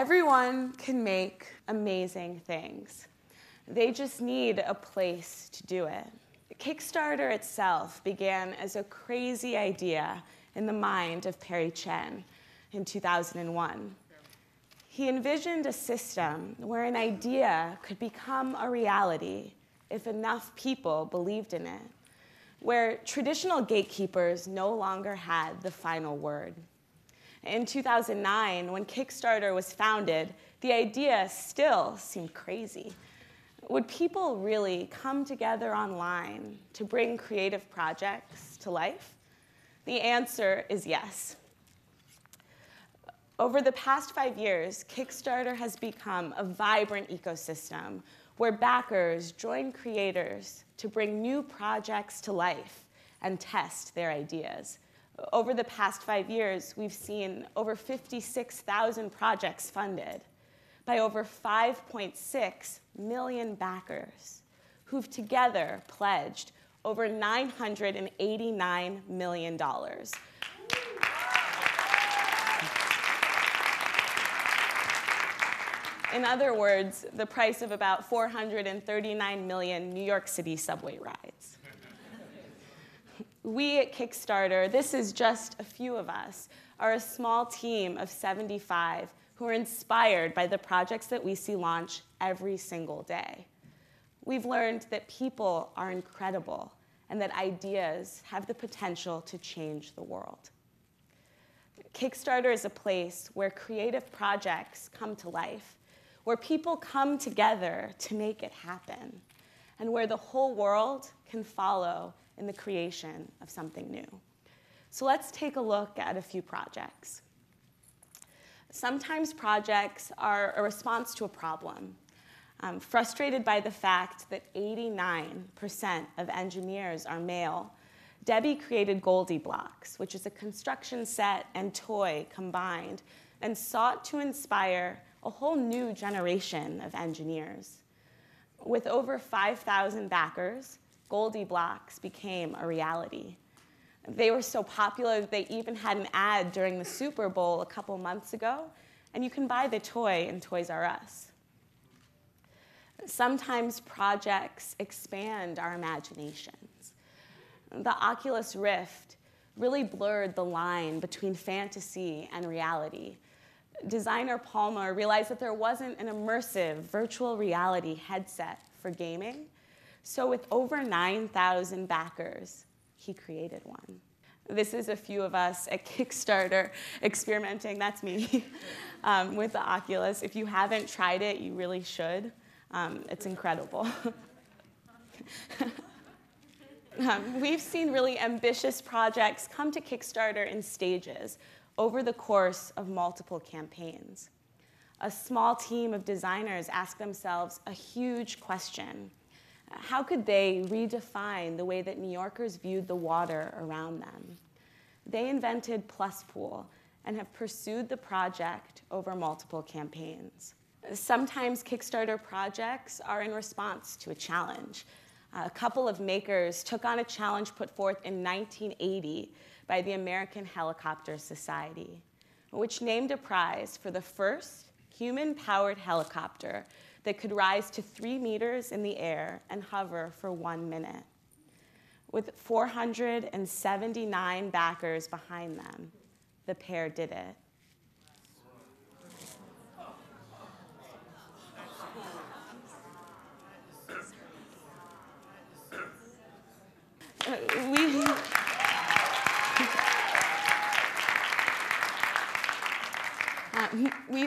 Everyone can make amazing things. They just need a place to do it. Kickstarter itself began as a crazy idea in the mind of Perry Chen in 2001. He envisioned a system where an idea could become a reality if enough people believed in it, where traditional gatekeepers no longer had the final word. In 2009, when Kickstarter was founded, the idea still seemed crazy. Would people really come together online to bring creative projects to life? The answer is yes. Over the past five years, Kickstarter has become a vibrant ecosystem where backers join creators to bring new projects to life and test their ideas. Over the past five years, we've seen over 56,000 projects funded by over 5.6 million backers who've together pledged over $989 million. In other words, the price of about 439 million New York City subway rides. We at Kickstarter, this is just a few of us, are a small team of 75 who are inspired by the projects that we see launch every single day. We've learned that people are incredible and that ideas have the potential to change the world. Kickstarter is a place where creative projects come to life where people come together to make it happen, and where the whole world can follow in the creation of something new. So let's take a look at a few projects. Sometimes projects are a response to a problem. Um, frustrated by the fact that 89% of engineers are male, Debbie created GoldieBlox, which is a construction set and toy combined, and sought to inspire a whole new generation of engineers. With over 5,000 backers, GoldieBlox became a reality. They were so popular that they even had an ad during the Super Bowl a couple months ago, and you can buy the toy in Toys R Us. Sometimes projects expand our imaginations. The Oculus Rift really blurred the line between fantasy and reality designer Palmer realized that there wasn't an immersive virtual reality headset for gaming. So, with over 9,000 backers, he created one. This is a few of us at Kickstarter experimenting, that's me, um, with the Oculus. If you haven't tried it, you really should. Um, it's incredible. um, we've seen really ambitious projects come to Kickstarter in stages over the course of multiple campaigns. A small team of designers ask themselves a huge question. How could they redefine the way that New Yorkers viewed the water around them? They invented Plus Pool and have pursued the project over multiple campaigns. Sometimes Kickstarter projects are in response to a challenge. A couple of makers took on a challenge put forth in 1980 by the American Helicopter Society, which named a prize for the first human powered helicopter that could rise to three meters in the air and hover for one minute. With 479 backers behind them, the pair did it.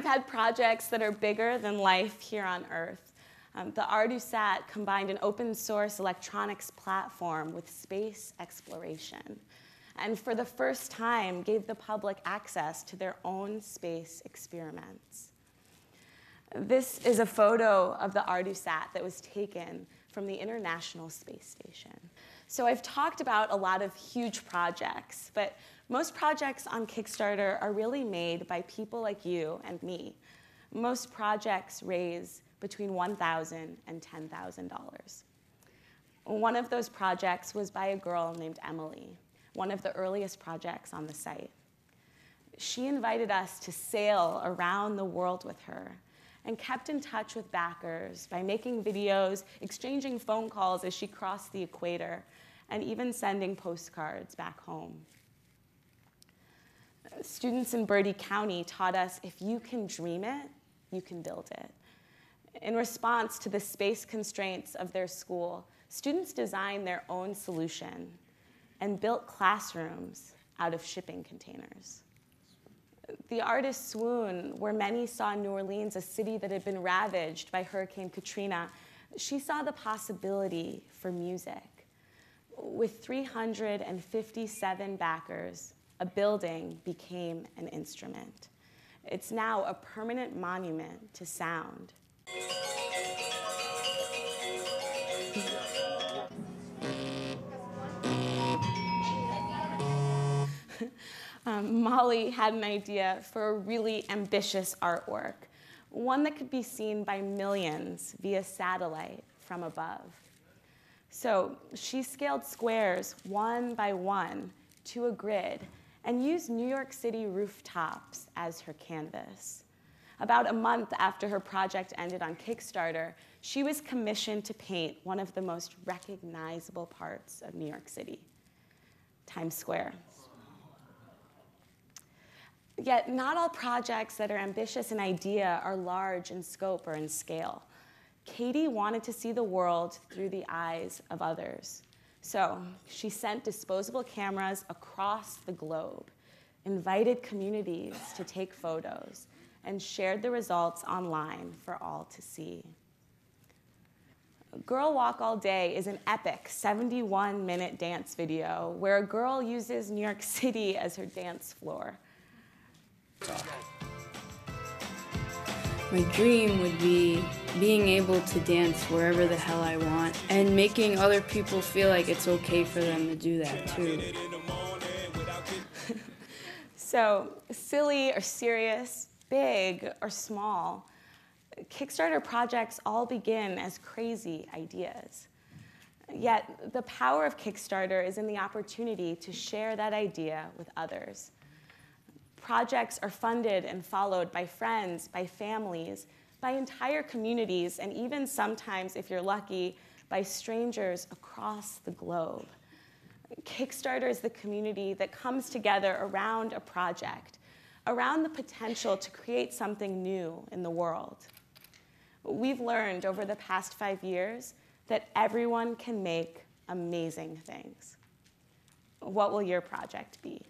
We've had projects that are bigger than life here on Earth. Um, the ArduSat combined an open source electronics platform with space exploration, and for the first time gave the public access to their own space experiments. This is a photo of the ArduSat that was taken from the International Space Station. So I've talked about a lot of huge projects, but most projects on Kickstarter are really made by people like you and me. Most projects raise between $1,000 and $10,000. One of those projects was by a girl named Emily, one of the earliest projects on the site. she invited us to sail around the world with her and kept in touch with backers by making videos, exchanging phone calls as she crossed the equator, and even sending postcards back home. Students in Bertie County taught us if you can dream it, you can build it. In response to the space constraints of their school, students designed their own solution and built classrooms out of shipping containers. The artist Swoon, where many saw New Orleans, a city that had been ravaged by Hurricane Katrina, she saw the possibility for music. With 357 backers, a building became an instrument. It's now a permanent monument to sound. Um, Molly had an idea for a really ambitious artwork, one that could be seen by millions via satellite from above. So she scaled squares one by one to a grid and used New York City rooftops as her canvas. About a month after her project ended on Kickstarter, she was commissioned to paint one of the most recognizable parts of New York City, Times Square. Yet, not all projects that are ambitious in idea are large in scope or in scale. Katie wanted to see the world through the eyes of others. So she sent disposable cameras across the globe, invited communities to take photos, and shared the results online for all to see. Girl Walk All Day is an epic 71 minute dance video where a girl uses New York City as her dance floor. My dream would be being able to dance wherever the hell I want and making other people feel like it's okay for them to do that too. so, silly or serious, big or small, Kickstarter projects all begin as crazy ideas. Yet, the power of Kickstarter is in the opportunity to share that idea with others. Projects are funded and followed by friends, by families, by entire communities, and even sometimes, if you're lucky, by strangers across the globe. Kickstarter is the community that comes together around a project, around the potential to create something new in the world. We've learned over the past five years that everyone can make amazing things. What will your project be?